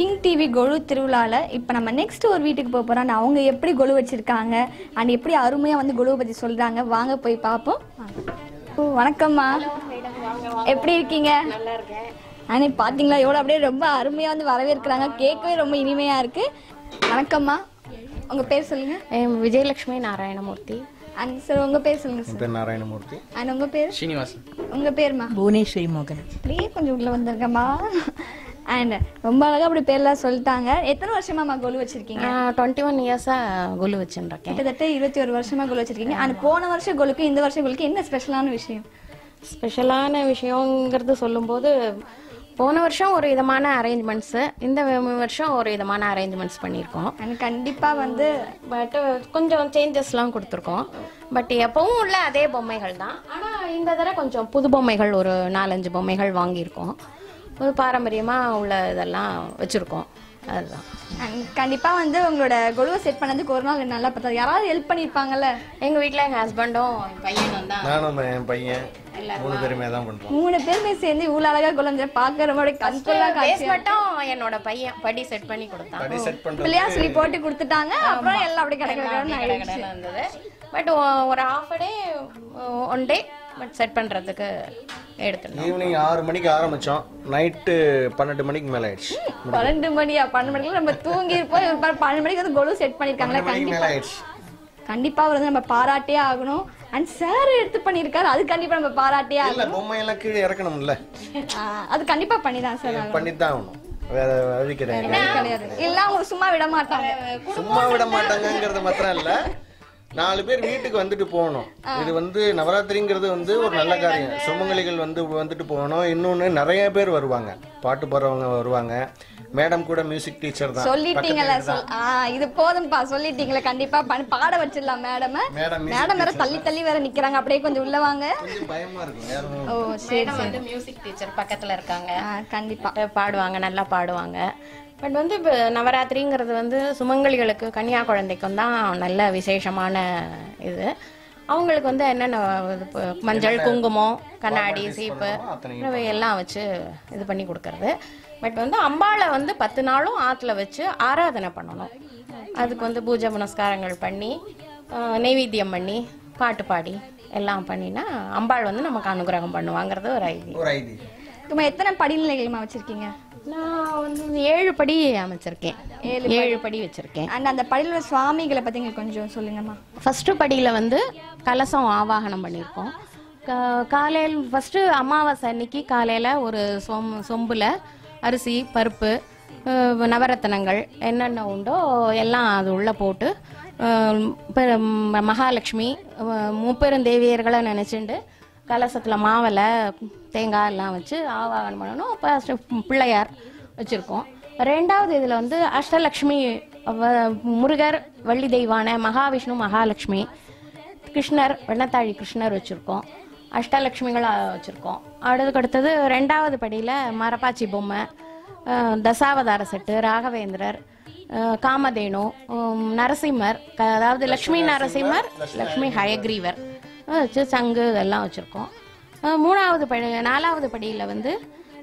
King TV கொலு திருவிழாவில் இப்போ நம்ம நெக்ஸ்ட் ஒரு வீட்டுக்கு போக போகிறோம் அவங்க எப்படி கொலு வச்சிருக்காங்க? அண்ட் எப்படி அருமையாக வந்து கொலுவை பற்றி சொல்கிறாங்க வாங்க போய் பார்ப்போம் ஓ, வணக்கம்மா. எப்படி இருக்கீங்க? நல்லா இருக்கேன் அன்னைக்கு பார்த்தீங்களா எவ்வளோ அப்படியே ரொம்ப அருமையாக வந்து வரவேற்கிறாங்க. கேட்கவே ரொம்ப இனிமையாக இருக்கு. வணக்கம்மா. உங்கள் பேர் சொல்லுங்கள் என் விஜயலட்சுமி நாராயணமூர்த்தி. அண்ட் சார் உங்கள் பேர் சொல்லுங்கள் சார் பேர் நாராயணமூர்த்தி. அண்ட் உங்கள் பேர்? ஸ்ரீனிவாசன். உங்கள் பேர்மா? புவனேஸ்வரி மோகன். அப்படியே கொஞ்சம் உள்ளே வந்திருக்கம்மா. அண்ட் ரொம்ப அழகாக அப்படி பேர்லாம் சொல்லிட்டாங்க. எத்தனை வருஷமாம்மா கொலு வச்சிருக்கீங்க? டுவெண்ட்டி ஒன் இயர்ஸாக குலு வச்சுருக்கேன் கிட்டத்தட்ட இருபத்தி ஒரு வருஷமா கோல் வச்சிருக்கீங்க. அந்த போன வருஷம் கோலுக்கு இந்த வருஷம் கோலுக்கு என்ன ஸ்பெஷலான விஷயம்? ஸ்பெஷலான விஷயங்கிறது சொல்லும்போது போன வருஷம் ஒரு விதமான அரேஞ்ச்மெண்ட்ஸு இந்த வருஷம் ஒரு விதமான அரேஞ்ச்மெண்ட்ஸ் பண்ணியிருக்கோம். அண்ட் கண்டிப்பா வந்து பட் கொஞ்சம் சேஞ்சஸ்லாம் கொடுத்துருக்கோம். பட் எப்பவும் உள்ள அதே பொம்மைகள் தான் ஆனால் இந்த தடவை கொஞ்சம் புது பொம்மைகள் ஒரு நாலஞ்சு பொம்மைகள் வாங்கியிருக்கோம். ஒரு பாரம்பரியமாக உள்ள இதெல்லாம் வச்சுருக்கோம். அதுதான். and கண்டிப்பா வந்து உங்களோட கொலுவை செட் பண்ணதுக்கு ஒரு நாள் நல்லா பார்த்தா யாராவது ஹெல்ப் பண்ணிருப்பாங்கல்ல எங்கள் வீட்டில் எங்கள் ஹஸ்பண்டும் என் பையனும் தான். நானும் என் பையன் மூணு பேருமே தான் பண்றோம். மூணு பேருமே சேர்ந்து இவ்வளவு அழகா கொலஞ்ச பாக்குற ரொம்ப காட்சி மட்டும் என்னோட பையன் படி செட் பண்ணி கொடுத்தான். படி செட் பிள்ளையா சொல்லி போட்டு கொடுத்துட்டாங்க. அப்புறம் எல்லாம் அப்படி கிடைக்கிறதுன்னு இருந்தது பட் ஒரு half day one day but set பண்ணுறதுக்கு எடுத்துட்டோம் ஈவினிங் ஆறு மணிக்கு ஆரம்பிச்சோம். நைட்டு பன்னெண்டு மணிக்கு மேல ஆயிடுச்சு. பன்னெண்டு மணியா பன்னெண்டு மணிக்கு நம்ம தூங்கி இருப்போம் பன்னெண்டு மணிக்கு வந்து கொலு செட் பண்ணிருக்காங்களா பன்னெண்டு மணிக்கு கண்டிப்பா. வந்து நம்ம பாராட்டே ஆகணும். அண்ட் சார் எடுத்து பண்ணிருக்காரு அது கண்டிப்பா நம்ம பாராட்டே ஆகணும். இல்ல பொம்மையெல்லாம் கீழே இறக்கணும்ல. அது கண்டிப்பா பண்ணிதான் சார் ஆகணும். பண்ணித்தான் ஆகணும். வேற வழி கிடையாது. இல்ல அவங்க சும்மா விட மாட்டாங்க. சும்மா விட மாட்டாங்கங்கிறது மாத்திரம் இல்ல. நாலு பேர் வீட்டுக்கு வந்துட்டு போகணும். இது வந்து நவராத்திரிங்கிறது வந்து ஒரு நல்ல காரியம். சுமங்கலிகள் வந்து வந்துட்டு போகணும். இன்னொன்னு நிறைய பேர் வருவாங்க. பாட்டு பாடுறவங்க வருவாங்க. மேடம் கூட மியூசிக் டீச்சர் தான். சொல்லிட்டீங்கல்ல சொல் ஆ, இது போதும்பா சொல்லிட்டீங்களே கண்டிப்பா. பண்ணி பாட வச்சிடலாம் மேடம். மேடம் வேற தள்ளி தள்ளி வேற நிக்கிறாங்க. அப்படியே கொஞ்சம் உள்ள வாங்க. கொஞ்சம் பயமா இருக்கும் ஓ சரி மேடம் வந்து மியூசிக் டீச்சர் பக்கத்தில் இருக்காங்க. கண்டிப்பா. பாடுவாங்க நல்லா பாடுவாங்க. பட் வந்து இப்போ நவராத்திரிங்கிறது வந்து சுமங்கலிகளுக்கு கன்னியா குழந்தைக்கும் தான் நல்ல விசேஷமான இது. அவங்களுக்கு வந்து என்னென்ன மஞ்சள் குங்குமம் கண்ணாடி சீப்பு எல்லாம் வச்சு இது பண்ணி கொடுக்கறது. பட் வந்து அம்பாளை வந்து பத்து நாளும் ஆற்றுல வச்சு ஆராதனை பண்ணணும். அதுக்கு வந்து பூஜை புனஸ்காரங்கள் பண்ணி நெய்வேத்தியம் பண்ணி பாட்டு பாடி எல்லாம் பண்ணினா அம்பாள் வந்து நமக்கு அனுகிரகம் பண்ணுவாங்கிறது ஒரு ஐதீகம். எத்தனை படிநிலைகள்மா வச்சிருக்கீங்க? நான் வந்து ஏழு படி அமைச்சிருக்கேன். ஏழு படி. வச்சிருக்கேன். அண்ட் அந்த படியில உள்ள சுவாமிகளை எங்களுக்கு கொஞ்சம் சொல்லுங்கம்மா. ஃபர்ஸ்ட் படியில் வந்து கலசம் ஆவாகனம் பண்ணியிருக்கோம். காலையில் ஃபர்ஸ்ட் அமாவாசை அன்னைக்கு காலையில் ஒரு சொம் சொம்பில் அரிசி பருப்பு நவரத்தினங்கள் என்னென்ன உண்டோ எல்லாம் அது உள்ளே போட்டு மகாலட்சுமி அஹ், முப்பெருந்தேவியர்களை நினச்சிண்டு கலசத்தில் மாவலை தேங்காய் எல்லாம் வச்சு ஆவாகனம் பண்ணணும். ஃபர்ஸ்ட் பிள்ளையார் வச்சுருக்கோம். ரெண்டாவது இதில் வந்து அஷ்டலக்ஷ்மி முருகர் வள்ளி தெய்வான மகாவிஷ்ணு மகாலட்சுமி கிருஷ்ணர் வெண்ணத்தாழி கிருஷ்ணர் வச்சுருக்கோம். அஷ்டலக்ஷ்மிகள் வச்சுருக்கோம். அதுக்கு அடுத்தது ரெண்டாவது படியில் மரப்பாச்சி பொம்மை தசாவதார செட்டு ராகவேந்திரர் காமதேனு நரசிம்மர் அதாவது லக்ஷ்மி நரசிம்மர் லக்ஷ்மி ஹயக்ரீவர். வச்சு சங்கு இதெல்லாம் வச்சுருக்கோம். மூணாவது படி நாலாவது படியில் வந்து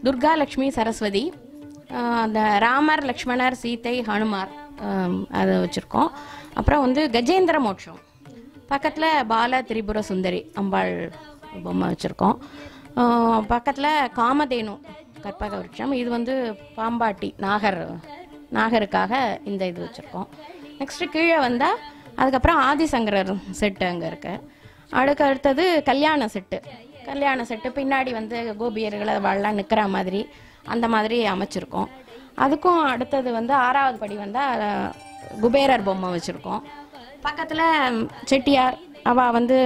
துர்கா லக்ஷ்மி சரஸ்வதி அந்த ராமர் லக்ஷ்மணர் சீத்தை ஹனுமார் அதை வச்சுருக்கோம். அப்புறம் வந்து கஜேந்திர மோட்சம். பக்கத்தில் பால திரிபுர சுந்தரி அம்பாள் பொம்மை வச்சுருக்கோம். பக்கத்தில் காமதேனு கற்பக விருட்சம். இது வந்து பாம்பாட்டி நாகர் நாகருக்காக இந்த இது வச்சுருக்கோம். நெக்ஸ்ட்டு கீழே வந்தால் அதுக்கப்புறம் ஆதிசங்கரர் செட்டு அங்கே இருக்குது அதுக்கு அடுத்தது கல்யாண செட்டு. கல்யாண செட்டு பின்னாடி வந்து கோபியர்களை வாழலாம் நிற்கிற மாதிரி அந்த மாதிரி அமைச்சிருக்கோம். அதுக்கும் அடுத்தது வந்து ஆறாவது படி வந்தால் குபேரர் பொம்மை வச்சுருக்கோம். பக்கத்தில் செட்டியார் அவ வந்து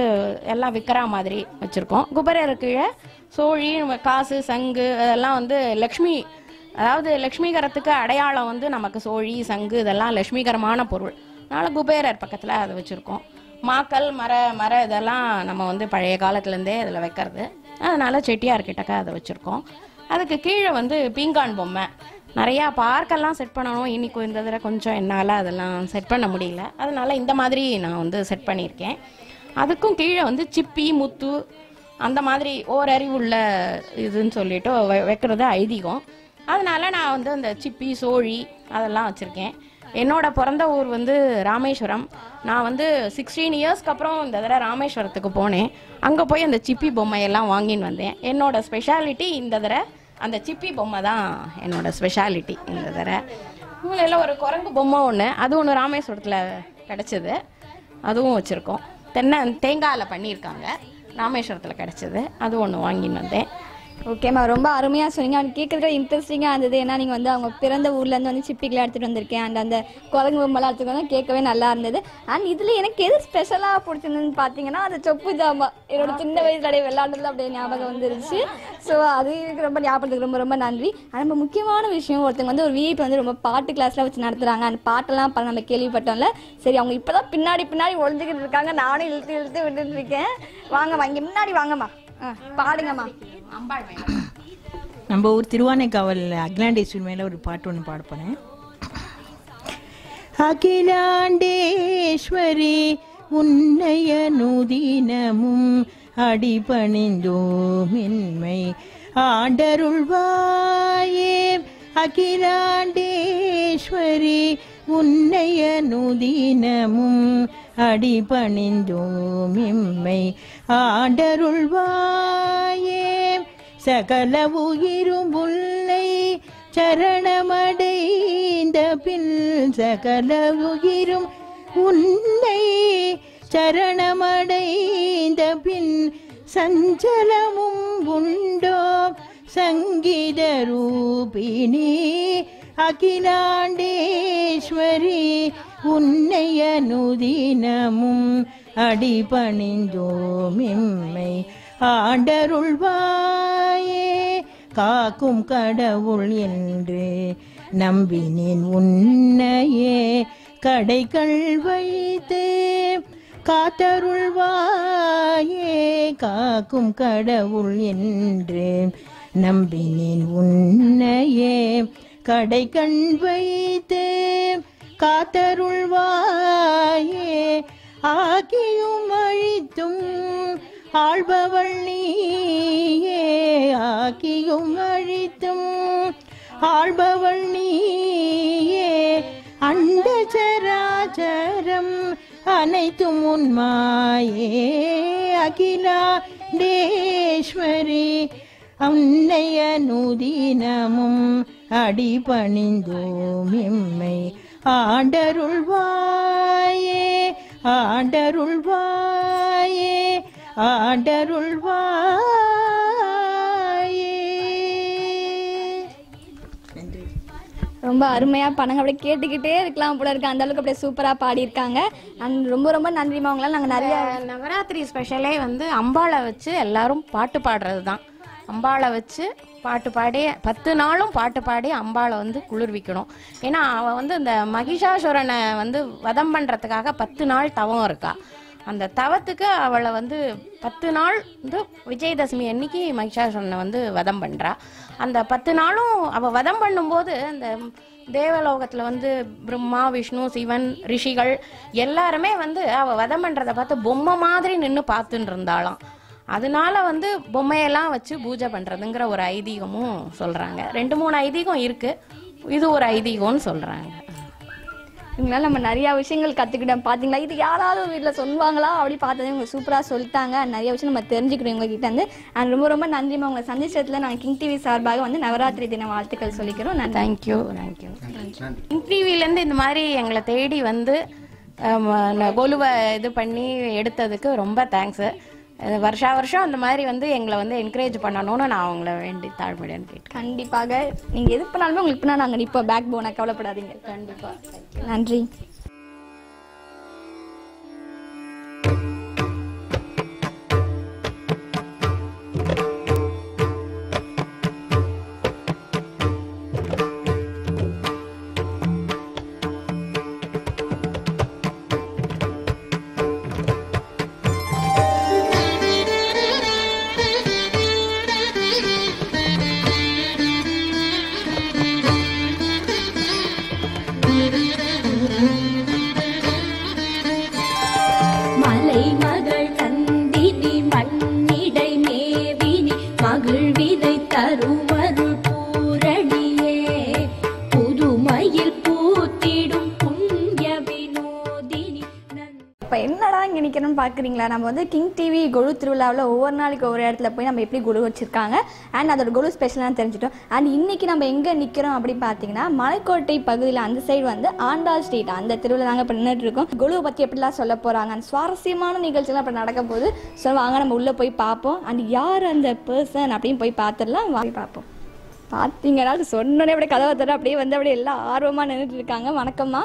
எல்லாம் விற்கிற மாதிரி வச்சுருக்கோம். குபேரர் கீழே சோழி காசு சங்கு அதெல்லாம் வந்து லக்ஷ்மி அதாவது லக்ஷ்மிகரத்துக்கு அடையாளம் வந்து நமக்கு சோழி சங்கு இதெல்லாம் லக்ஷ்மிகரமான பொருள். அதனால குபேரர் பக்கத்தில் அதை வச்சுருக்கோம். மாக்கல் மர மர இதெல்லாம் நம்ம வந்து பழைய காலத்துலேருந்தே அதில் வைக்கிறது. அதனால் செட்டியார் கிட்டக்க அதை வச்சுருக்கோம். அதுக்கு கீழே வந்து பீங்கான் பொம்மை. நிறையா பார்க்கெல்லாம் செட் பண்ணணும். இன்னைக்கு இந்த தடவை கொஞ்சம் என்னால் அதெல்லாம் செட் பண்ண முடியல. அதனால் இந்த மாதிரி நான் வந்து செட் பண்ணியிருக்கேன். அதுக்கும் கீழே வந்து சிப்பி முத்து அந்த மாதிரி ஓரறிவுள்ள இதுன்னு சொல்லிட்டு வைக்கிறது ஐதீகம். அதனால் நான் வந்து அந்த சிப்பி சோழி அதெல்லாம் வச்சுருக்கேன். என்னோட பிறந்த ஊர் வந்து ராமேஸ்வரம். நான் வந்து சிக்ஸ்டீன் இயர்ஸ்க்கு அப்புறம் இந்த தடவை ராமேஸ்வரத்துக்கு போனேன். அங்கே போய் அந்த சிப்பி பொம்மையெல்லாம் வாங்கின்னு வந்தேன். என்னோட ஸ்பெஷாலிட்டி இந்த தடவை அந்த சிப்பி பொம்மை தான் என்னோட ஸ்பெஷாலிட்டி இந்த தடவை. எல்லாம் ஒரு குரங்கு பொம்மை ஒன்று அது ஒன்று ராமேஸ்வரத்தில் கிடச்சிது. அதுவும் வச்சுருக்கோம். தென்னை தேங்காயில் பண்ணியிருக்காங்க. ராமேஸ்வரத்தில் கிடச்சிது. அது ஒன்று வாங்கின்னு வந்தேன். ஓகேம்மா ரொம்ப அருமையாக சொன்னீங்க. அது கேட்கறதுக்கு இன்ட்ரெஸ்டிங்காக இருந்தது. ஏன்னா நீங்கள் வந்து அவங்க பிறந்த ஊர்லேருந்து வந்து சிப்பிக்கெலாம் எடுத்துகிட்டு வந்திருக்கேன் அண்ட் அந்த குரங்கு பொம்மைலாம் எடுத்துகிட்டு வந்து கேட்கவே நல்லா இருந்தது. அண்ட் இதில் எனக்கு எது ஸ்பெஷலாக பிடிச்சிருந்ததுன்னு பார்த்தீங்கன்னா அந்த சொப்பு ஜாமா. என்னோட சின்ன வயசுல அப்படியே விளையாடுறதுல அப்படியே ஞாபகம் வந்துருச்சு. ஸோ அது எனக்கு ரொம்ப ஞாபகத்துக்கு ரொம்ப ரொம்ப நன்றி. அது ரொம்ப முக்கியமான விஷயம் ஒருத்தங்க வந்து ஒரு விஐபி வந்து ரொம்ப பாட்டு கிளாஸ்லாம் வச்சு நடத்துகிறாங்க அந்த பாட்டெல்லாம் ப- நம்ம கேள்விப்பட்டோம்ல. சரி அவங்க இப்போ தான் பின்னாடி பின்னாடி ஒழிஞ்சுக்கிட்டு இருக்காங்க. நானும் இழுத்து இழுத்து விட்டுட்டு இருக்கேன். வாங்கம்மா இங்கே முன்னாடி வாங்கம்மா. பாடுங்கம்மா. நம்ம ஊர் திருவானைக்காவல் அகிலாண்டேஸ்வரி மேல ஒரு பாட்டு ஒன்று பாட போறேன். அகிலாண்டேஸ்வரி உன்னைய நுதினமும் அடிபணிந்தோமின்மை ஆண்டருள்வாயே அகிலாண்டேஸ்வரி உன்னைய நுதினமும் அடிபணிந்தோமிம்மை ஆடருள்வாயே சகல உயிரும் உன்னை சரணமடைந்த பின் சகல உயிரும் உன்னை சரணமடைந்த பின் சஞ்சலமும் உண்டோ? சங்கீத ரூபிணி அகிலாண்டேஸ்வரி உன்னைய நுதினமும் அடிபணிந்தோமிம்மை. ஆண்டருள்வாயே காக்கும் கடவுள் என்று நம்பினேன். உன்னையே கடைகள் வைத்து காத்தருள்வாயே காக்கும் கடவுள் என்று நம்பினேன். உன்னையே கடை கண் வைத்தே காத்தருள்வாயே. ஆகியும் அழித்தும் ஆள்பவள் நீயே. ஆகியும் அழித்தும் ஆள்பவள் நீயே. அண்ட சராச்சரம் அனைத்தும் அகிலா தேஸ்வரி அன்னைய நுதினமும் அடிபணிந்தோம். எம்மை ஆண்டருள்வாயே ஆண்டருள்வாயே ஆண்டருள்வாயே. ரொம்ப அருமையாக பண்ணாங்க அப்படியே கேட்டுக்கிட்டே இருக்கலாம் போல இருக்கு. அந்த அளவுக்கு அப்படியே சூப்பராக பாடியிருக்காங்க. அண்ட் ரொம்ப ரொம்ப நன்றிமா அவங்களாம் நாங்கள் நிறைய நவராத்திரி ஸ்பெஷலே வந்து அம்பாளை வச்சு எல்லாரும் பாட்டு பாடுறது தான் அம்பாளை வச்சு பாட்டு பாடி பத்து நாளும் பாட்டு பாடி அம்பாளை வந்து குளிர்விக்கணும். ஏன்னா அவள் வந்து இந்த மகிஷாசுரனை வந்து வதம் பண்ணுறதுக்காக பத்து நாள் தவம் இருக்கா. அந்த தவத்துக்கு அவளை வந்து பத்து நாள் வந்து விஜயதசமி அன்னைக்கு மகிஷாசுரனை வந்து வதம் பண்ணுறா அந்த பத்து நாளும் அவள் வதம் பண்ணும்போது அந்த தேவலோகத்தில் வந்து பிரம்மா விஷ்ணு சிவன் ரிஷிகள் எல்லாருமே வந்து அவள் வதம் பண்ணுறதை பார்த்து பொம்மை மாதிரி நின்று பார்த்துட்டு இருந்தாளாம். அதனால வந்து பொம்மையெல்லாம் வச்சு பூஜை பண்ணுறதுங்கிற ஒரு ஐதீகமும் சொல்கிறாங்க ரெண்டு மூணு ஐதீகம் இருக்குது இது ஒரு ஐதீகம்னு சொல்கிறாங்க இவங்களால நம்ம நிறைய விஷயங்கள் கற்றுக்கிட்டோம் பார்த்தீங்களா இது யாராவது ஒரு வீட்டில் சொல்லுவாங்களா? அப்படி பார்த்ததே இவங்க சூப்பராக சொல்லிட்டாங்க. நிறைய விஷயம் நம்ம தெரிஞ்சுக்கிறோம் உங்ககிட்ட இருந்து. அண்ட் ரொம்ப ரொம்ப நன்றிமா உங்களை சந்திச்சதுல நாங்கள் கிங் டிவி சார்பாக வந்து நவராத்திரி தின வாழ்த்துக்கள் சொல்லிக்கிறோம். நன்றி. தேங்க்யூ தேங்க்யூ டிவிலேருந்து இந்த மாதிரி எங்களை தேடி வந்து கொலுவை இது பண்ணி எடுத்ததுக்கு ரொம்ப தேங்க்ஸு வருஷா வருஷம் அந்த மாதிரி வந்து எங்களை வந்து என்கரேஜ் பண்ணணும்னு நான் அவங்கள வேண்டி தாழ்மையுடன் கேட்டேன் கண்டிப்பாக. நீங்கள் எது பண்ணாலுமே உங்களுக்கு பின்னா நாங்கள் நிற்போம் பேக் போனை கவலைப்படாதீங்க. கண்டிப்பாக நன்றி. பார்க்குறீங்களா நம்ம வந்து கிங் டிவி கொழு திருவிழாவில் ஒவ்வொரு நாளைக்கு ஒவ்வொரு இடத்துல போய் நம்ம எப்படி கொழு வச்சுருக்காங்க? அண்ட் அதோட கொழு ஸ்பெஷலாக தெரிஞ்சுட்டோம். அண்ட் இன்றைக்கி நம்ம எங்கே நிற்கிறோம் அப்படின்னு பார்த்தீங்கன்னா மலைக்கோட்டை பகுதியில் அந்த சைடு வந்து ஆண்டாள் ஸ்ட்ரீட். அந்த திருவிழா நாங்கள் இப்போ நின்றுட்டு இருக்கோம். கொழுவை பற்றி எப்படிலாம் சொல்ல போகிறாங்க அந்த சுவாரஸ்யமான நிகழ்ச்சிலாம் இப்போ நடக்க போது ஸோ வாங்க நம்ம உள்ளே போய் பார்ப்போம் அண்ட் யார் அந்த பர்சன் அப்படின்னு போய் பார்த்துடலாம் வாங்கி பார்ப்போம் பார்த்தீங்கன்னா சொன்னோடனே அப்படியே கதவை தர அப்படியே வந்து அப்படியே எல்லாம் ஆர்வமாக நின்றுட்டு இருக்காங்க. வணக்கம்மா.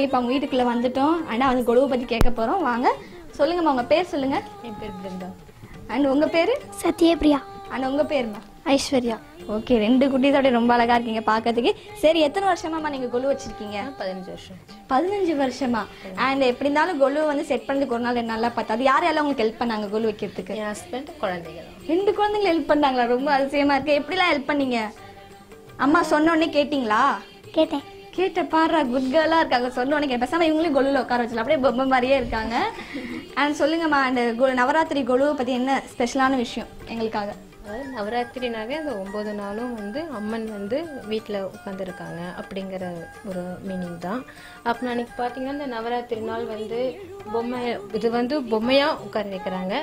ஓகே இப்போ அவங்க வீட்டுக்குள்ளே வந்துட்டோம். ஆனால் வந்து கொலுவை பற்றி கேட்க போகிறோம் வாங்க. சொல்லுங்கம்மா உங்கள் பேர் சொல்லுங்கள் என் பேர் பிருந்தா. அண்ட் உங்கள் பேர்? சத்யபிரியா. அண்ட் உங்கள் பேருமா ஐஸ்வர்யா. ஓகே ரெண்டு குட்டீஸ் அப்படியே ரொம்ப அழகா இருக்கீங்க பார்க்கறதுக்கு. சரி எத்தனை வருஷமாம்மா நீங்கள் கொலு வச்சிருக்கீங்க? பதினஞ்சு வருஷம். பதினஞ்சு வருஷமா? அண்ட் எப்படி இருந்தாலும் கொலு வந்து செட் பண்ணதுக்கு ஒரு நாள் நாளா பத்தாது யார் யாரெல்லாம் உங்களுக்கு ஹெல்ப் பண்ணாங்க கொலு வைக்கிறதுக்கு? என் ஹஸ்பண்ட் குழந்தைங்க ரெண்டு குழந்தைங்க ஹெல்ப் பண்ணாங்களா? ரொம்ப அதிசயமா இருக்கு. எப்படிலாம் ஹெல்ப் பண்ணீங்க? அம்மா சொன்ன உடனே கேட்டிங்களா? கேட்டேன். கேட்ட பாரு குட் கேர்லா இருக்காங்க. சொன்ன உடனே கேட்டேன். பேசாம இவங்களையும் கொலுல உட்கார வச்சலாம். அப்படியே பொம்மை மாதிரியே இருக்காங்க. அண்ட் சொல்லுங்கம்மா அந்த நவராத்திரி கொலுவை பத்தி என்ன ஸ்பெஷலான விஷயம் எங்களுக்காக? அதாவது நவராத்திரினாவே அந்த ஒம்பது நாளும் வந்து அம்மன் வந்து வீட்டில் உட்காந்துருக்காங்க அப்படிங்கிற ஒரு மீனிங் தான். அப்போ அன்னைக்கு பார்த்தீங்கன்னா இந்த நவராத்திரி நாள் வந்து பொம்மை இது வந்து பொம்மையாக உட்கார வைக்கிறாங்க.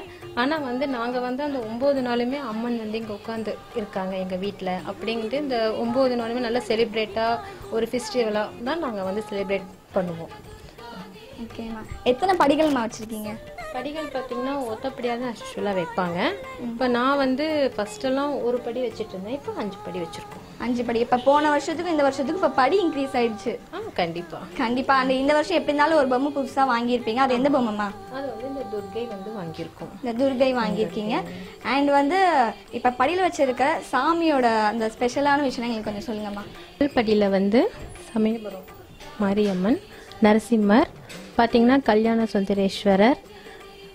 ஆனால் வந்து நாங்கள் வந்து அந்த ஒம்பது நாளுமே அம்மன் வந்து இங்கே உட்காந்து இருக்காங்க எங்கள் வீட்டில் அப்படின்ட்டு இந்த ஒம்பது நாளுமே நல்லா செலிப்ரேட்டாக ஒரு ஃபெஸ்டிவலாக தான் நாங்கள் வந்து செலிப்ரேட் பண்ணுவோம். ஓகேம்மா எத்தனை படிகள்மா வச்சுருக்கீங்க? படிகள் பார்த்தீங்கன்னா ஒத்தப்படியாக தான் ஆக்சுவலாக வைப்பாங்க. இப்போ நான் வந்து ஃபஸ்ட்டெல்லாம் ஒரு படி வச்சுட்டு இருந்தேன். இப்போ அஞ்சு படி வச்சுருக்கோம். அஞ்சு படி. இப்ப போன வருஷத்துக்கு இந்த வருஷத்துக்கு இப்ப படி இன்க்ரீஸ் ஆயிடுச்சு. ஆ கண்டிப்பாக கண்டிப்பா. அந்த இந்த வருஷம் எப்படி இருந்தாலும் ஒரு பொம்மை புதுசா வாங்கியிருப்பீங்க. அது எந்த பொம்மைமா அது வந்து இந்த துர்கை வந்து வாங்கியிருக்கோம். இந்த துர்கை வாங்கியிருக்கீங்க. அண்ட் வந்து இப்ப படியில வச்சிருக்க சாமியோட அந்த ஸ்பெஷலான விஷயம் எங்களுக்கு கொஞ்சம் சொல்லுங்கம்மா. முதல் படியில் வந்து சமயபுரம் மாரியம்மன் நரசிம்மர் பார்த்தீங்கன்னா கல்யாண சுந்தரேஸ்வரர்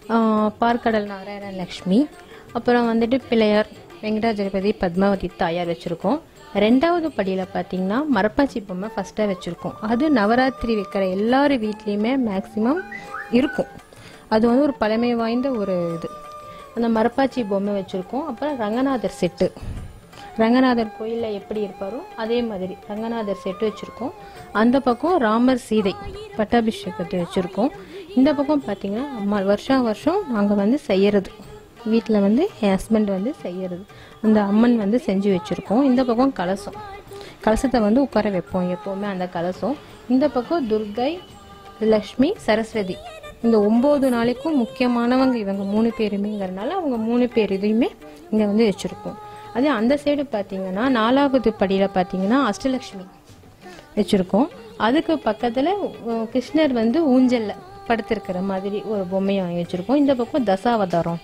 பார்க்கடல் நாராயண லக்ஷ்மி அப்புறம் வந்துட்டு பிள்ளையார் வெங்கடாஜலபதி பத்மாவதி தாயார் வச்சுருக்கோம். ரெண்டாவது படியில் பார்த்தீங்கன்னா மரப்பாச்சி பொம்மை ஃபஸ்ட்டாக வச்சுருக்கோம். அது நவராத்திரி வைக்கிற எல்லார் வீட்லேயுமே மேக்ஸிமம் இருக்கும். அது வந்து ஒரு பழமை வாய்ந்த ஒரு இது. அந்த மரப்பாச்சி பொம்மை வச்சுருக்கோம். அப்புறம் ரங்கநாதர் செட்டு. ரங்கநாதர் கோயிலில் எப்படி இருப்பாரோ அதே மாதிரி ரங்கநாதர் செட்டு வச்சுருக்கோம். அந்த பக்கம் ராமர் சீதை பட்டாபிஷேகத்தை வச்சுருக்கோம். இந்த பக்கம் பார்த்தீங்கன்னா அம்மா வருஷம் வருஷம் நாங்கள் வந்து செய்கிறது வீட்டில் வந்து என் ஹஸ்பண்ட் வந்து செய்கிறது அந்த அம்மன் வந்து செஞ்சு வச்சுருக்கோம். இந்த பக்கம் கலசம். கலசத்தை வந்து உட்கார வைப்போம் எப்போவுமே அந்த கலசம். இந்த பக்கம் துர்கை லக்ஷ்மி சரஸ்வதி. இந்த ஒம்பது நாளைக்கும் முக்கியமானவங்க இவங்க மூணு பேருமேங்கிறனால அவங்க மூணு பேர் இதையுமே இங்கே வந்து வச்சுருக்கோம். அதே அந்த சைடு பார்த்தீங்கன்னா நாலாவது படியில் பார்த்தீங்கன்னா அஷ்டலக்ஷ்மி வச்சுருக்கோம். அதுக்கு பக்கத்தில் கிருஷ்ணர் வந்து ஊஞ்சலில். படுத்திருக்கிற மாதிரி ஒரு பொம்மையை வாங்கி வச்சுருக்கோம். இந்த பக்கம் தசாவதாரம்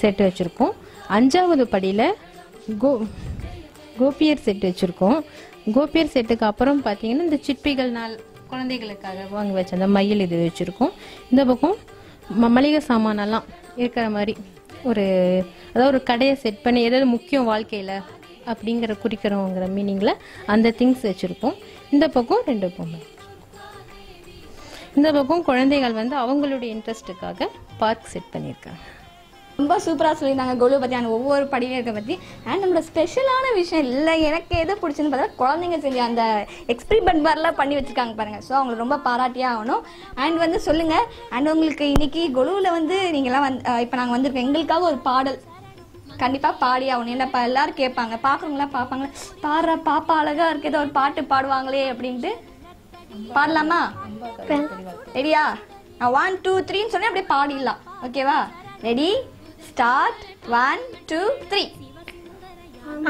செட்டு வச்சுருக்கோம். அஞ்சாவது படியில் கோ கோபியர் செட்டு வச்சுருக்கோம். கோபியர் செட்டுக்கு அப்புறம் பார்த்தீங்கன்னா இந்த சிற்பிகள் நாள் குழந்தைகளுக்காக வாங்கி வச்ச அந்த மயில் இது வச்சுருக்கோம். இந்த பக்கம் ம- மளிகை சாமானெல்லாம் இருக்கிற மாதிரி ஒரு அதாவது ஒரு கடையை செட் பண்ணி ஏதாவது முக்கியம் வாழ்க்கையில் அப்படிங்கிற குறிக்கிறோங்கிற மீனிங்கில் அந்த திங்ஸ் வச்சுருக்கோம். இந்த பக்கம் ரெண்டு பொம்மை. இந்த பக்கம் குழந்தைகள் வந்து அவங்களுடைய இன்ட்ரெஸ்ட்டுக்காக பார்க் செட் பண்ணியிருக்காங்க. ரொம்ப சூப்பராக சொல்லியிருந்தாங்க கோலு பற்றி அந்த ஒவ்வொரு படியும் இருக்க பற்றி அண்ட் நம்மளோட ஸ்பெஷலான விஷயம் இல்லை. எனக்கு எது பிடிச்சதுன்னு பார்த்தா குழந்தைங்க செஞ்ச அந்த எக்ஸ்பிரிமெண்ட் மாதிரிலாம் பண்ணி வச்சுருக்காங்க பாருங்கள் ஸோ அவங்களை ரொம்ப பாராட்டியே ஆகணும். அண்ட் வந்து சொல்லுங்கள் அண்ட் உங்களுக்கு இன்னைக்கு கொலுவில் வந்து நீங்கள்லாம் வந்து இப்போ நாங்கள் வந்திருக்கோம். எங்களுக்காக ஒரு பாடல். கண்டிப்பாக பாடி ஆகணும். என்னப்பா எல்லாரும் கேட்பாங்க. பார்க்குறவங்களாம் பார்ப்பாங்களே பாடுற பாப்பா அழகாக இருக்கு. ஏதோ ஒரு பாட்டு பாடுவாங்களே அப்படின்ட்டு. பாடலாமா? ரெடியா நான் ஒன் டூ த்ரீன்னு சொன்னேன் அப்படியே பாடிடலாம். ஓகேவா ready start one two three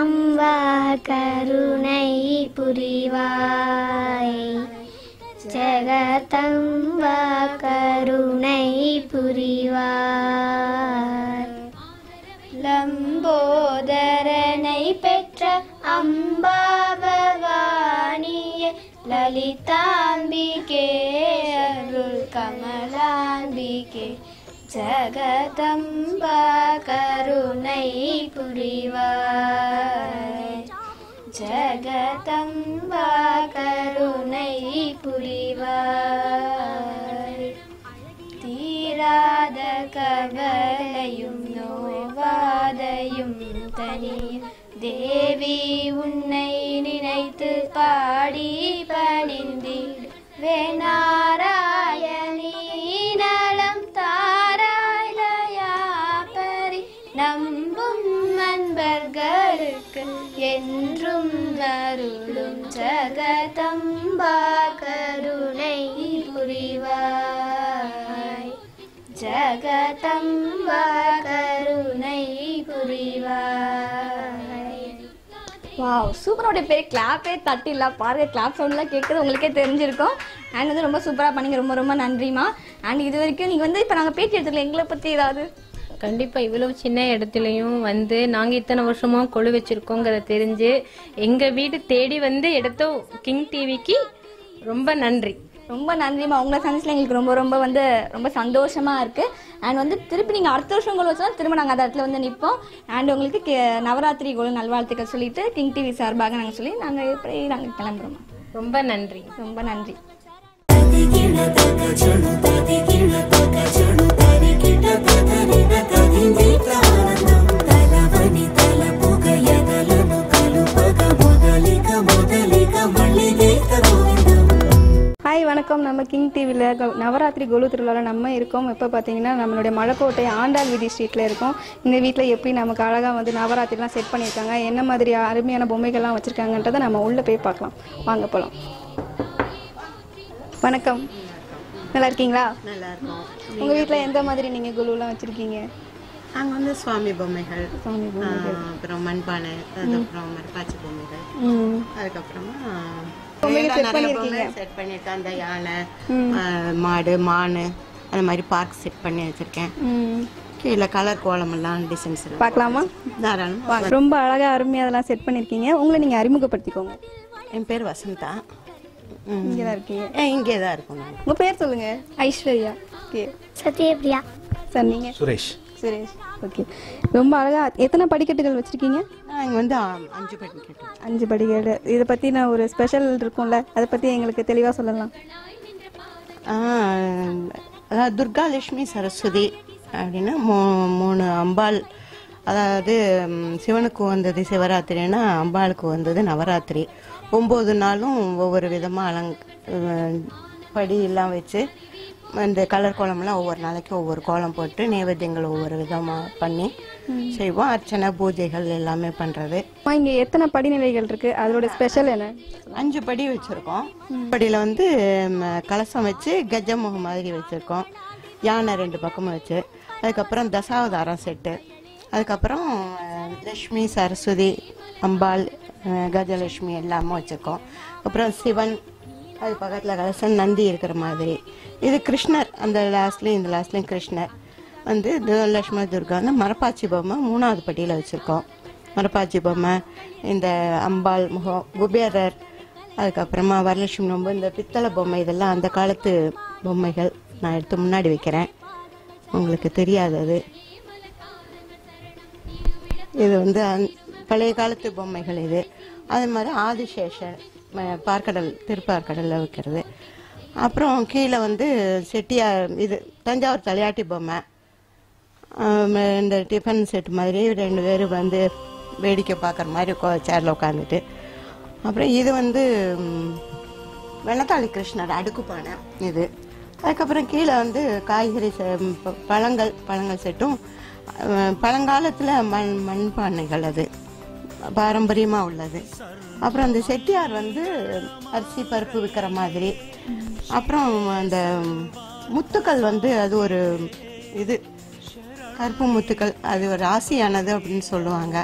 Amba கருணை புரிவாய். ஜகதம்பா கருணை புரிவாய். லம்போதரனை பெற்ற அம்பா லலிதாம்பிகே அருள் கமலாம்பிகே ஜகதம்பா கருணை புரிவாய். ஜகதம்பா கருணை புரிவாய். தீராத கவலையும் நோவாதையும் தனியும் தேவி உன்னை நினைத்து பாடி பணிந்தி வேணாராயணி நலம் தாராய் நம்பும் அன்பர்களுக்கு என்றும் அருளும் ஜகதம்பா கருணை புரிவாய். ஜகதம்பா சூப்பரோட பேர் கிளாப்பே தட்டில பாருங்க கிளாப் சவுண்ட்லாம் கேட்குறது உங்களுக்கே தெரிஞ்சிருக்கும். அண்ட் வந்து ரொம்ப சூப்பராக பண்ணீங்க ரொம்ப ரொம்ப நன்றிமா அண்ட் இது வரைக்கும் நீங்கள் வந்து இப்போ நாங்கள் பேட்டி எடுத்துக்கல எங்களை பற்றி ஏதாவது? கண்டிப்பாக இவ்வளோ சின்ன இடத்துலையும் வந்து நாங்கள் இத்தனை வருஷமாக கொழு வச்சிருக்கோங்கிறத தெரிஞ்சு எங்கள் வீடு தேடி வந்து எடுத்த கிங் டிவிக்கு ரொம்ப நன்றி. ரொம்ப நன்றிமா உங்களை சந்திச்சில் எங்களுக்கு ரொம்ப ரொம்ப வந்து ரொம்ப சந்தோஷமா இருக்கு. அண்ட் வந்து திருப்பி நீங்கள் அடுத்த வருஷம் கோல் வச்சா திரும்ப நாங்கள் அந்த இடத்துல வந்து நிற்போம் அண்ட் உங்களுக்கு நவராத்திரி கோல் நல்வாழ்த்துக்கள் சொல்லிட்டு கிங் டிவி சார்பாக நாங்கள் சொல்லி நாங்கள் எப்படி நாங்கள் கிளம்புறோம் ரொம்ப நன்றி. ரொம்ப நன்றி. ஹாய் வணக்கம். நம்ம கிங் டிவியில் நவராத்திரி கொலு திருவிழாவில் நம்ம இருக்கோம். இப்போ பார்த்தீங்கன்னா நம்மளுடைய மலைக்கோட்டை ஆண்டாள் வீதி ஸ்ட்ரீட்டில் இருக்கோம். இந்த வீட்டில் எப்படி நமக்கு அழகாக வந்து நவராத்திரிலாம் செட் பண்ணியிருக்காங்க என்ன மாதிரி அருமையான பொம்மைகள்லாம் வச்சுருக்காங்கன்றதை நம்ம உள்ளே போய் பார்க்கலாம். வாங்க போகலாம் வணக்கம். நல்லா இருக்கீங்களா? நல்லா இருக்கும். உங்கள் வீட்டில் எந்த மாதிரி நீங்கள் குழுலாம் வச்சுருக்கீங்க? நாங்கள் வந்து சுவாமி பொம்மைகள் அப்புறம் மண்பானை அதுக்கப்புறம் மரப்பாச்சி பொம்மைகள் அதுக்கப்புறமா செட் பண்ணியிருக்கேன். அந்த யானை ஆ, மாடு மானு அந்த மாதிரி பார்க் செட் பண்ணி வச்சிருக்கேன். ம். கீழே கலர் கோலமெல்லாம் டிசைன்ஸ் எல்லாம் பார்க்கலாமா? தாராளமாக வாங்க. ரொம்ப அழகாக அருமையாக அதெல்லாம் செட் பண்ணியிருக்கீங்க உங்களை நீங்கள் அறிமுகப்படுத்திக்கோங்க. என் பேர் வசந்தா. ம். இங்கே தான் இருக்கீங்க. ஏ, இங்கே தான் இருக்கோம் உங்கள் பேர் சொல்லுங்கள் ஐஸ்வர்யா. ஓகே. சத்யபிரியா. சார் நீங்கள் சுரேஷ். சுரேஷ். ஓகே ரொம்ப அழகாக எத்தனை படிக்கட்டுகள் வச்சுருக்கீங்க? இங்கே வந்து அஞ்சு படி கேட்டேன் அஞ்சு படிக்கட்டு. இதை பற்றி நான் ஒரு ஸ்பெஷல் இருக்கும்ல அதை பற்றி எங்களுக்கு தெளிவாக சொல்லலாம். துர்கா லட்சுமி சரஸ்வதி அப்படின்னு மூ மூணு அம்பாள். அதாவது சிவனுக்கு வந்தது சிவராத்திரின்னா அம்பாளுக்கு வந்தது நவராத்திரி. ஒம்பது நாளும் ஒவ்வொரு விதமாக அலங் படியெல்லாம் வச்சு இந்த கலர் கோலம்லாம் ஒவ்வொரு நாளைக்கு ஒவ்வொரு கோலம் போட்டு நைவேத்தியங்கள் ஒவ்வொரு விதமாக பண்ணி செய்வோம். அர்ச்சனை பூஜைகள் எல்லாமே பண்ணுறது இங்கே எத்தனை படிநிலைகள் இருக்குது அதோட ஸ்பெஷல் என்ன? அஞ்சு படி வச்சிருக்கோம். படியில வந்து கலசம் வச்சு கஜமுகம் மாதிரி வச்சிருக்கோம். யானை ரெண்டு பக்கமும் வச்சு. அதுக்கப்புறம் தசாவதாரம் செட்டு அதுக்கப்புறம் லக்ஷ்மி சரஸ்வதி அம்பாள் கஜலட்சுமி எல்லாமே வச்சிருக்கோம். அப்புறம் சிவன் அது பக்கத்தில் கலசம் நந்தி இருக்கிற மாதிரி. இது கிருஷ்ணர் அந்த லாஸ்ட்லேயும் இந்த லாஸ்ட்லேயும் கிருஷ்ணர். வந்து லட்சுமண துர்கான்னு மரப்பாச்சி பொம்மை மூணாவது பட்டியில் வச்சுருக்கோம். மரப்பாச்சி பொம்மை இந்த அம்பாள் முகம் குபேரர் அதுக்கப்புறமா வரலட்சுமி நோம்பு இந்த பித்தளை பொம்மை இதெல்லாம் அந்த காலத்து பொம்மைகள் நான் எடுத்து முன்னாடி வைக்கிறேன். உங்களுக்கு தெரியாது அது இது வந்து அந் பழைய காலத்து பொம்மைகள் இது. அது மாதிரி ஆதிசேஷன் பார்க்கடல் திருப்பார்கடலில் வைக்கிறது. அப்புறம் கீழே வந்து செட்டியார் இது தஞ்சாவூர் தலையாட்டி பொம்மை. இந்த டிஃபன் செட் மாதிரி ரெண்டு பேரும் வந்து வேடிக்கை பார்க்குற மாதிரி சேரில் உட்காந்துட்டு அப்புறம் இது வந்து வெள்ளத்தாளி கிருஷ்ணர் அடுக்கு பானை இது. அதுக்கப்புறம் கீழே வந்து காய்கறி செ- ப- பழங்கள் பழங்கள் செட்டும் பழங்காலத்தில் மண் மண்பானைகள் அது. பாரம்பரியமாக உள்ளது. அப்புறம் அந்த செட்டியார் வந்து அரிசி பருப்பு விற்கிற மாதிரி. அப்புறம் அந்த முத்துக்கள் வந்து அது ஒரு இது. கருப்பு முத்துக்கள் அது ஒரு ராசியானது அப்படின்னு சொல்லுவாங்க.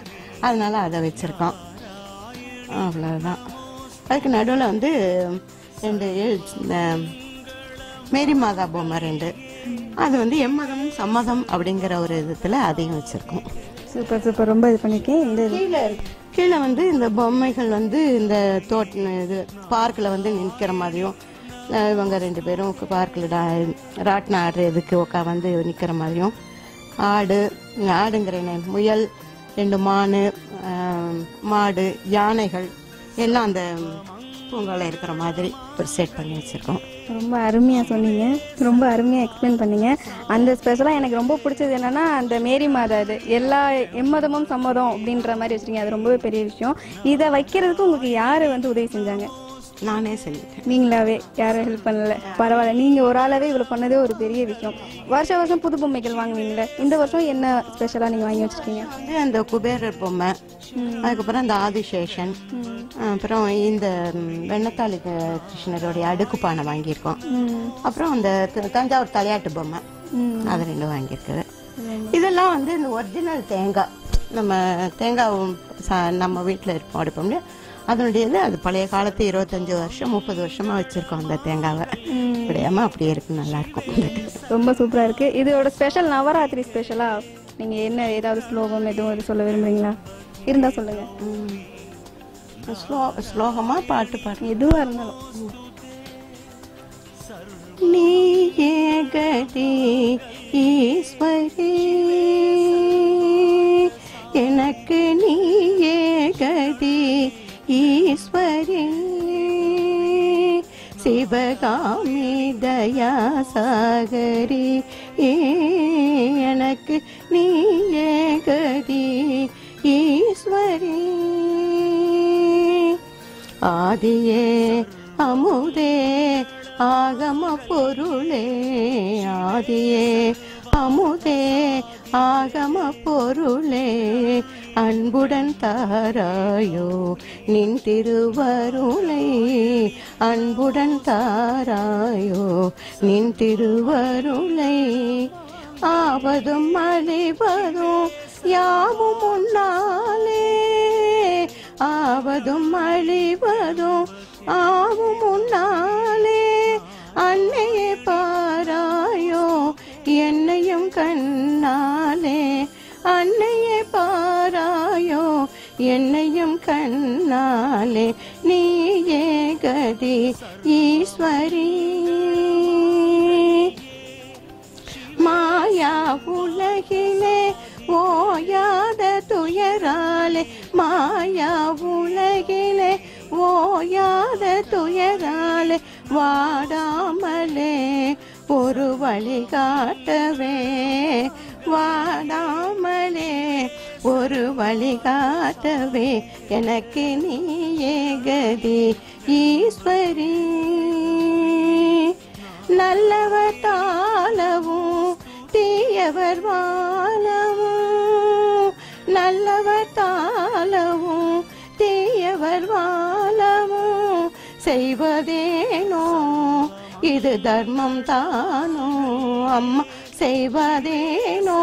அதனால அதை வச்சுருக்கோம். அவ்வளோதான் அதுக்கு நடுவில் வந்து ரெண்டு இந்த மேரி மாதா பொம்மை ரெண்டு. அது வந்து எம்மதம் சம்மதம் அப்படிங்கிற ஒரு விதத்தில் அதையும் வச்சுருக்கோம். Super super. ரொம்ப இது பண்ணிருக்கேன் இந்த கீழே கீழே வந்து இந்த பொம்மைகள் வந்து இந்த தோட்ட இது பார்க்கில் வந்து நிற்கிற மாதிரியும் இவங்க ரெண்டு பேரும் பார்க்கில் ராட்டினம் ஆடுறதுக்கு உக்கா வந்து நிற்கிற மாதிரியும் ஆடு ஆடுங்கிறேன் முயல் ரெண்டு மான் மாடு யானைகள் எல்லாம் அந்த பூங்காவில் இருக்கிற மாதிரி ஒரு செட் பண்ணி வச்சுருக்கோம். ரொம்ப அருமையாக சொன்னீங்க. ரொம்ப அருமையாக எக்ஸ்பிளைன் பண்ணீங்க. அந்த ஸ்பெஷலாக எனக்கு ரொம்ப பிடிச்சது என்னென்னா அந்த மேரி மாதா இது எல்லா எம்மதமும் சம்மதம் அப்படின்ற மாதிரி வச்சிருக்கீங்க. அது ரொம்பவே பெரிய விஷயம். இதை வைக்கிறதுக்கு உங்களுக்கு யார் வந்து உதவி செஞ்சாங்க? நானே செஞ்சுட்டேன். நீங்களாவே யாரும் ஹெல்ப் பண்ணல. பரவாயில்ல நீங்க ஒரு ஆளாவே இவ்வளவு பண்ணதே ஒரு பெரிய விஷயம். வருஷம் வருஷம் புது பொம்மைகள் வாங்குவீங்களே இந்த வருஷம் என்ன ஸ்பெஷலா நீங்க வாங்கி வச்சிருக்கீங்க? அந்த குபேரர் பொம்மை அதுக்கப்புறம் அந்த ஆதிசேஷன் அப்புறம் இந்த வெண்ணத்தாளி கிருஷ்ணருடைய அடுக்கு பானை வாங்கியிருக்கோம் அப்புறம் அந்த த- தஞ்சாவூர் தலையாட்டு பொம்மை அது ரெண்டும் வாங்கியிருக்குது. இதெல்லாம் வந்து இந்த ஒரிஜினல் தேங்காய் நம்ம தேங்காய் நம்ம வீட்டில் இருப்போம் அடுப்போம் இல்லையா? அதனுடைய இது அது பழைய காலத்து இருபத்தஞ்சு வருஷம் முப்பது வருஷமா வச்சிருக்கோம் அந்த தேங்காவை. இப்படியாம அப்படியே இருக்கு நல்லா இருக்கும் ரொம்ப சூப்பரா இருக்கு. இதோட ஸ்பெஷல் நவராத்திரி ஸ்பெஷலா நீங்க என்ன ஏதாவது ஸ்லோகம் எதுவும் இது சொல்ல விரும்புறீங்களா? இருந்தா சொல்லுங்க. ஸ்லோ ஸ்லோகமா பாட்டு பாடு. எதுவா இருந்தாலும். நீயே கதி ஈஸ்வரி எனக்கு நீயே கதி ஈஸ்வரே சிவகாமி தயா சாகரி எனக்கு நீயே கதி ஈஸ்வரே. ஆதியே அமுதே ஆகம பொருளே ஆதியே அமுதே ஆகம பொருளே அன்புடன் தாராயோ நின் திருவருளை. அன்புடன் தாராயோ நின் திருவருளை. ஆவதும் அழிவதும் யாவும் உன்னாலே. ஆவதும் அழிவதும் ஆவும் உன்னாலே. அன்னையே பாராயோ என்னையும் கண்ணாலே. அன்னையே பாராயோ என்னையும் கண்ணாலே நீயே கதி ஈஸ்வரி. மாயா உலகிலே ஓயாத துயராலே மாயா உலகிலே ஓயாத துயராலே வாடாமலே ஒரு வழிகாட்டவே வாடா ஒரு வழிகாட்டவே எனக்கு நீ ஏகதி ஈஸ்வரி நல்லவர் தாளவும் தீயவர் வாழவும். நல்லவர் தாளவும் தீயவர் வாழவும். செய்வதேனோ இது தர்மம் தானோ. அம்மா செய்வதேனோ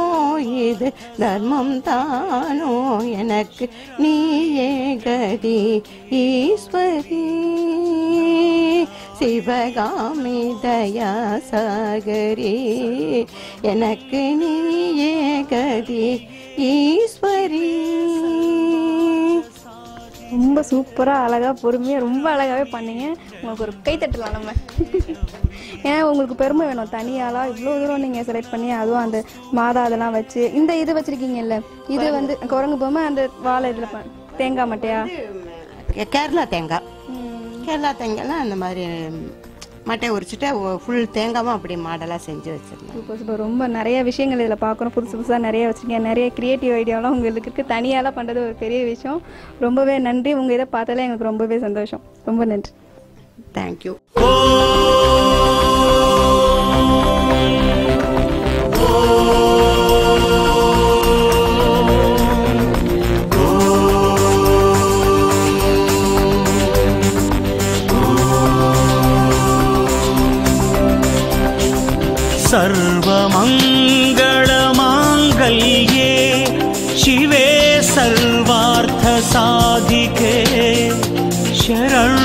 இது தர்மம் தானோ எனக்கு நீயே கதி ஈஸ்வரி. சிவகாமி தயா சாகரி எனக்கு நீயே கதி ஈஸ்வரி. ரொம்ப சூப்பரா அழகா பொறுமையா ரொம்ப அழகாவே பண்ணீங்க. உங்களுக்கு ஒரு கை தட்டலாம் நம்ம. ஏன்னா உங்களுக்கு பெருமை வேணும். தனியாளா இவ்வளோ தூரம் நீங்க செலக்ட் பண்ணி அதுவும் அந்த மாதா அதெல்லாம் வச்சு இந்த இது வச்சிருக்கீங்கல்ல இது வந்து குரங்கு பொம்மை அந்த வாழை இதுல தேங்காய் மட்டையா? கேரளா தேங்காய். கேரளா தேங்காய்லாம் அந்த மாதிரி மட்டை உரிச்சிட்டு ஃபுல் தேங்காவும் அப்படி மாடலாக செஞ்சு வச்சிருந்தேன். சூப்பர் சூப்பர் ரொம்ப நிறைய விஷயங்கள் இதில் பார்க்குறோம் புதுசு புதுசாக நிறைய வச்சுருக்கீங்க. நிறைய கிரியேட்டிவ் ஐடியாலாம் உங்களுக்கு இருக்குது தனியாலாம் பண்ணுறது ஒரு பெரிய விஷயம். ரொம்பவே நன்றி. உங்கள் இதை பார்த்தாலே எங்களுக்கு ரொம்பவே சந்தோஷம். ரொம்ப நன்றி. தேங்க்யூ सर्वमङ्गलमाङ्गल्ये शिवे सर्वार्थसाधिके शरण्ये